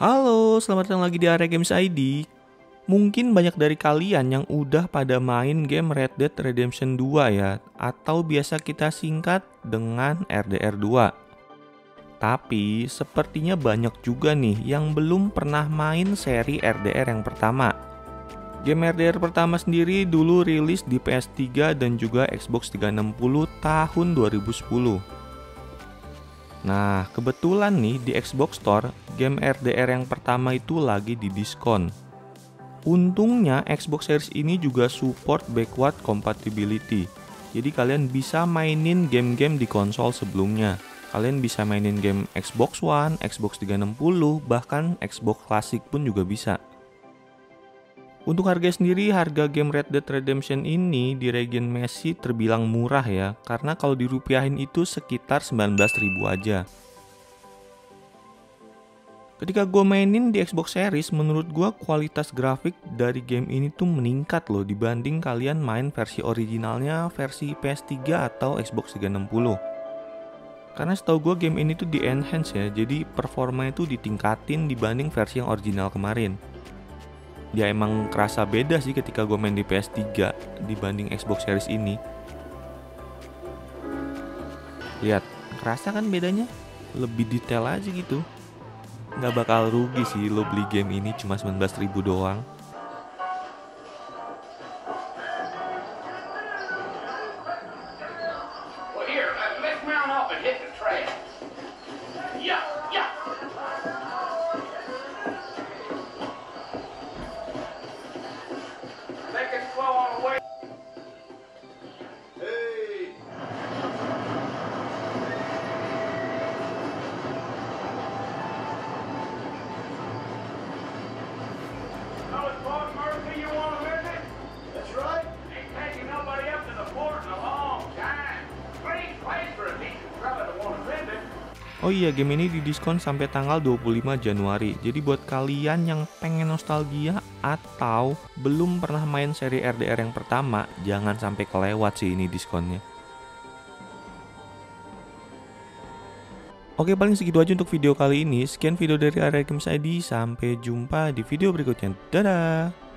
Halo, selamat datang lagi di Area Games ID. Mungkin banyak dari kalian yang udah pada main game Red Dead Redemption 2 ya, atau biasa kita singkat dengan RDR 2. Tapi sepertinya banyak juga nih yang belum pernah main seri RDR yang pertama. Game RDR pertama sendiri dulu rilis di PS3 dan juga Xbox 360 tahun 2010. Nah, kebetulan nih di Xbox Store, game RDR yang pertama itu lagi di diskon. Untungnya Xbox Series ini juga support backward compatibility. Jadi kalian bisa mainin game-game di konsol sebelumnya. Kalian bisa mainin game Xbox One, Xbox 360, bahkan Xbox Classic pun juga bisa. Untuk harga sendiri, harga game Red Dead Redemption ini di region Messi terbilang murah ya, karena kalau dirupiahin itu sekitar 19.000 aja. Ketika gue mainin di Xbox Series, menurut gue kualitas grafik dari game ini tuh meningkat loh dibanding kalian main versi originalnya versi PS3 atau Xbox 360. Karena setahu gue game ini tuh di enhance ya, jadi performanya tuh ditingkatin dibanding versi yang original kemarin ya emang kerasa beda sih ketika gue main di PS3 dibanding Xbox Series ini. Lihat, kerasa kan bedanya? Lebih detail aja gitu. Nggak bakal rugi sih lo beli game ini cuma 19.000 doang. Well, here. Yeah, Oh iya, game ini didiskon sampai tanggal 25 Januari. Jadi buat kalian yang pengen nostalgia atau belum pernah main seri RDR yang pertama, jangan sampai kelewat sih ini diskonnya. Oke, paling segitu aja untuk video kali ini. Sekian video dari Area Games ID. Sampai jumpa di video berikutnya. Dadah!